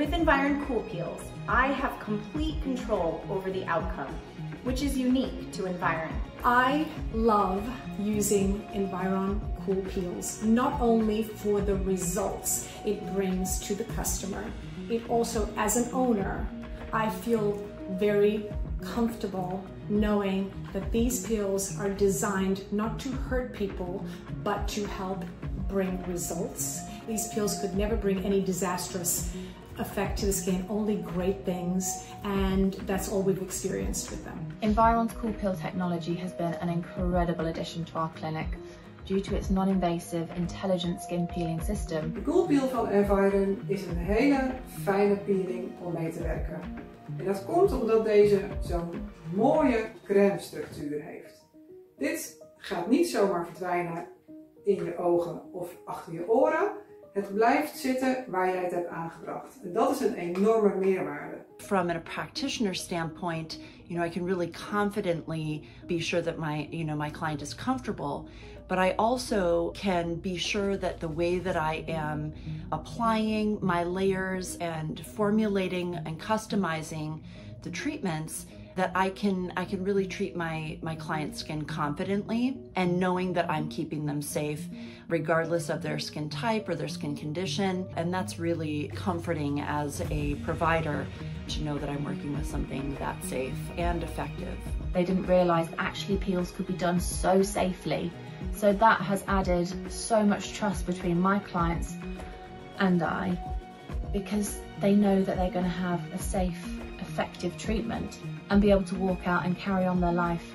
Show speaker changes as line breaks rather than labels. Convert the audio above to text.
With Environ Cool Peels, I have complete control over the outcome, which is unique to Environ.
I love using Environ Cool Peels, not only for the results it brings to the customer, it also, as an owner, I feel very comfortable knowing that these peels are designed not to hurt people, but to help bring results. These peels could never bring any disastrous effect to the skin, only great things, and that's all we've experienced with them.
Environ's Cool Peel technology has been an incredible addition to our clinic due to its non-invasive intelligent skin peeling system.
De Cool Peel van Environ is een hele fijne peeling om mee te werken. En dat komt omdat deze zo'n mooie crème structuur heeft. Dit gaat niet zomaar verdwijnen in je ogen of achter je oren. Het blijft zitten waar jij het hebt aangebracht. En dat is een enorme meerwaarde.
From a practitioner standpoint, you know, I can really confidently be sure that my, you know, my client is comfortable, but I also can be sure that the way that I am applying my layers and formulating and customizing the treatments that I can I can really treat my my client's skin confidently and knowing that I'm keeping them safe regardless of their skin type or their skin condition and that's really comforting as a provider to know that I'm working with something that's safe and effective.
They didn't realise actually peels could be done so safely so that has added so much trust between my clients and I because they know that they're going to have a safe effective treatment and be able to walk out and carry on their life.